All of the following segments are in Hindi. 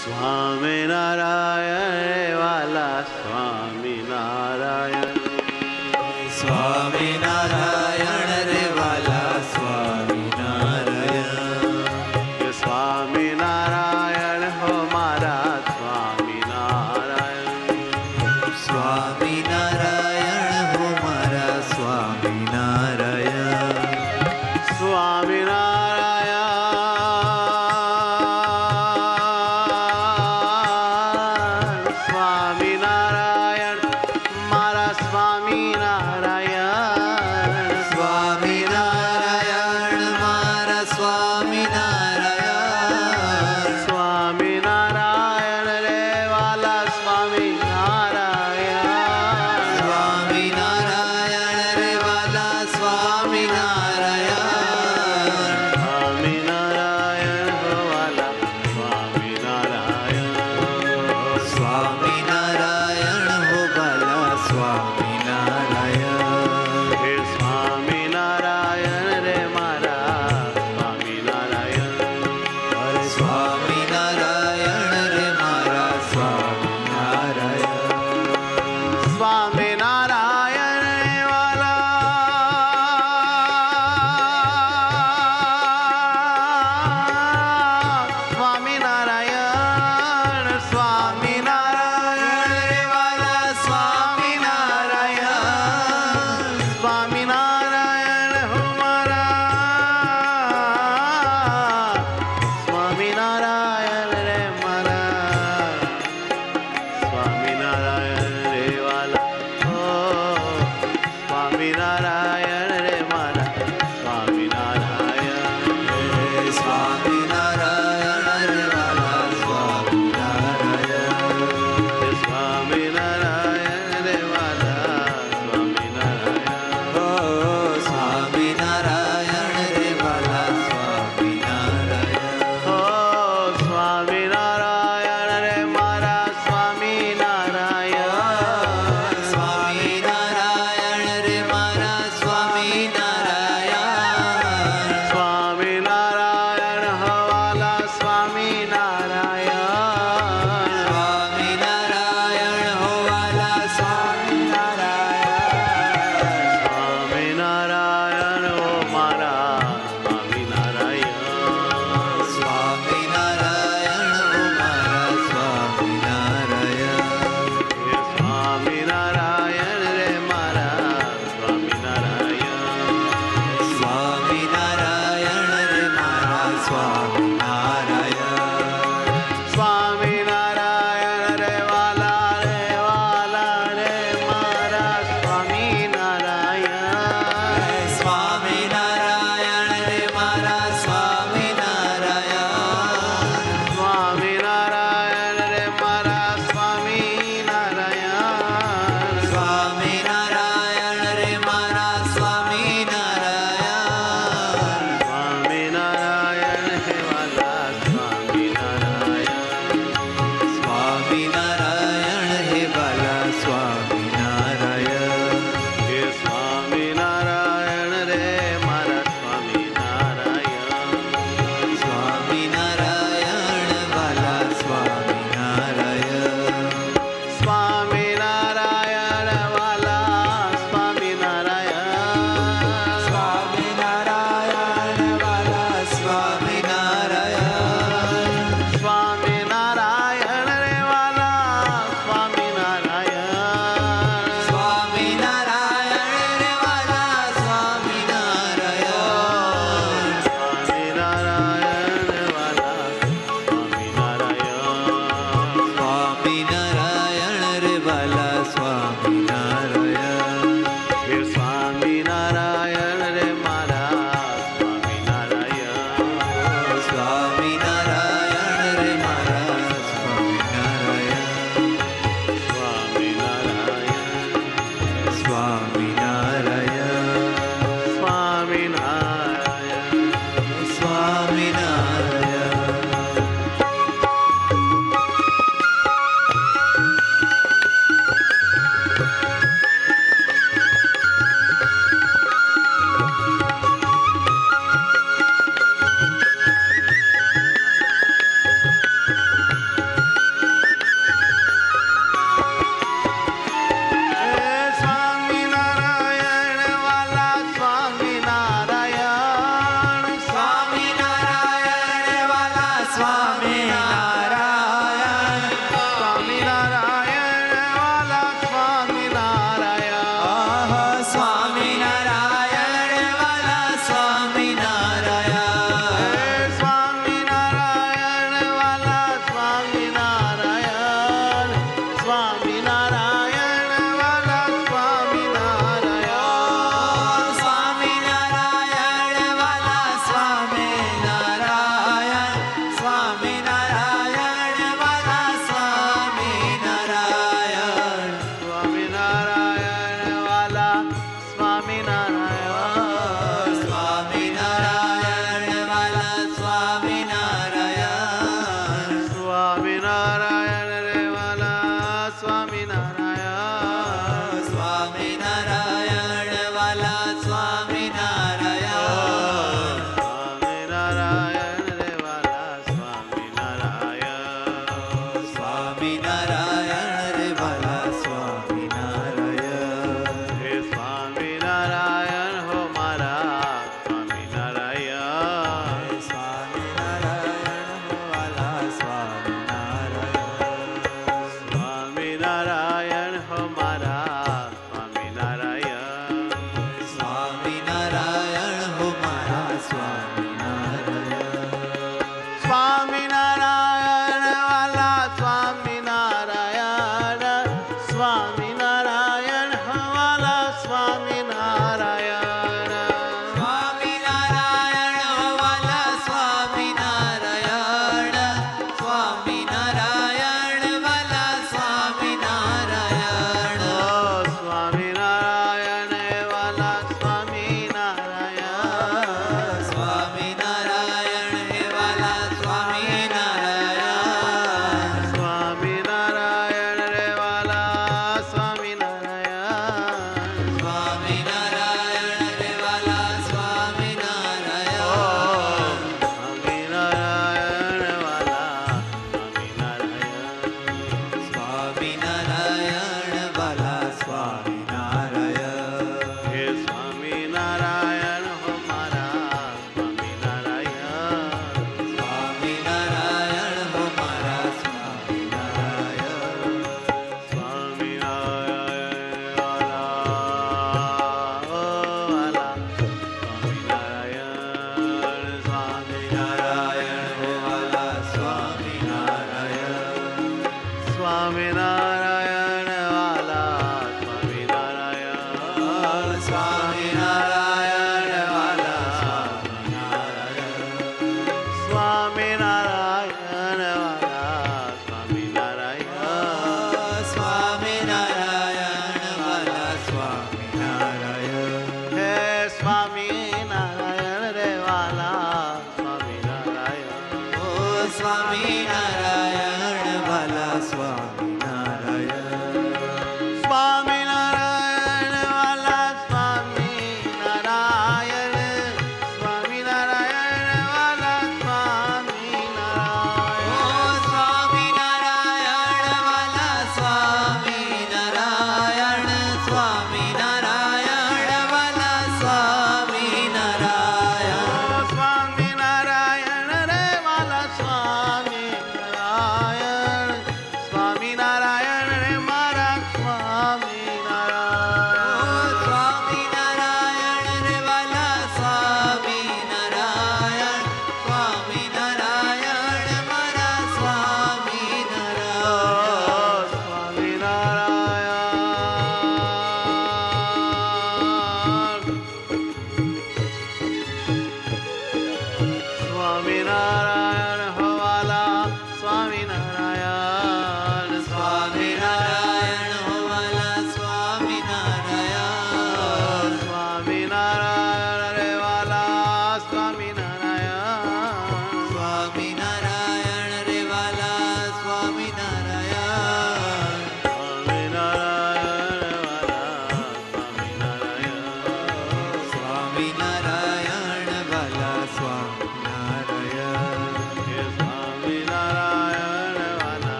स्वामी नारायण वाला स्वामी नारायण। स्वामी नारायण रे वाला स्वामी नारायण। स्वामी नारायण हो मारा स्वामी नारायण। स्वामी नारायण हो मारा स्वामी नारायण। स्वामी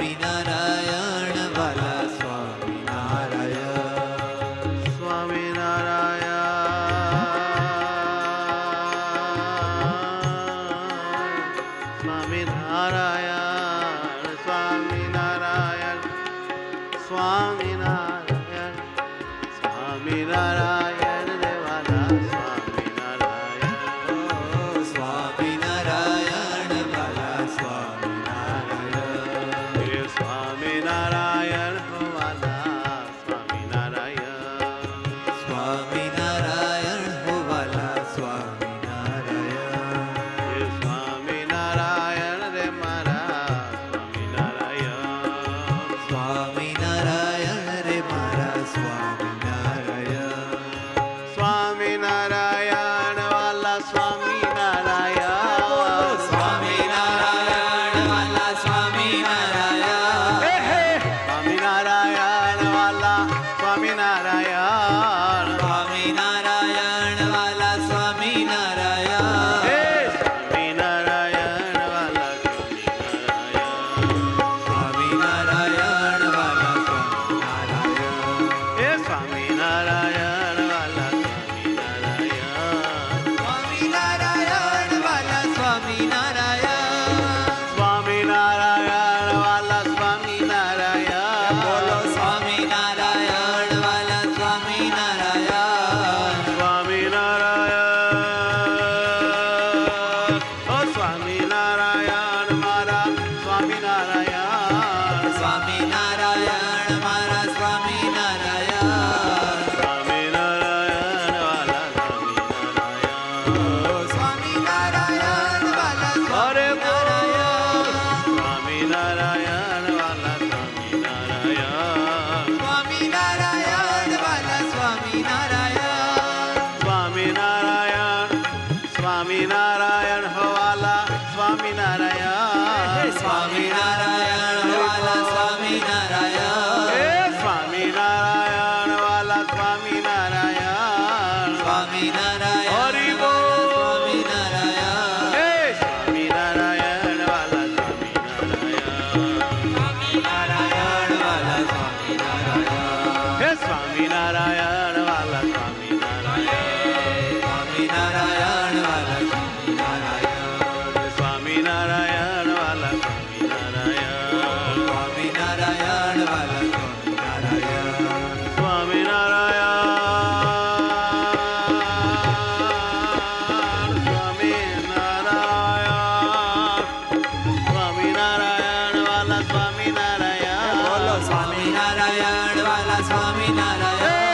Binana. Swaminarayan હવાલા Swaminarayan Swaminarayan. Bala Swami Narayana.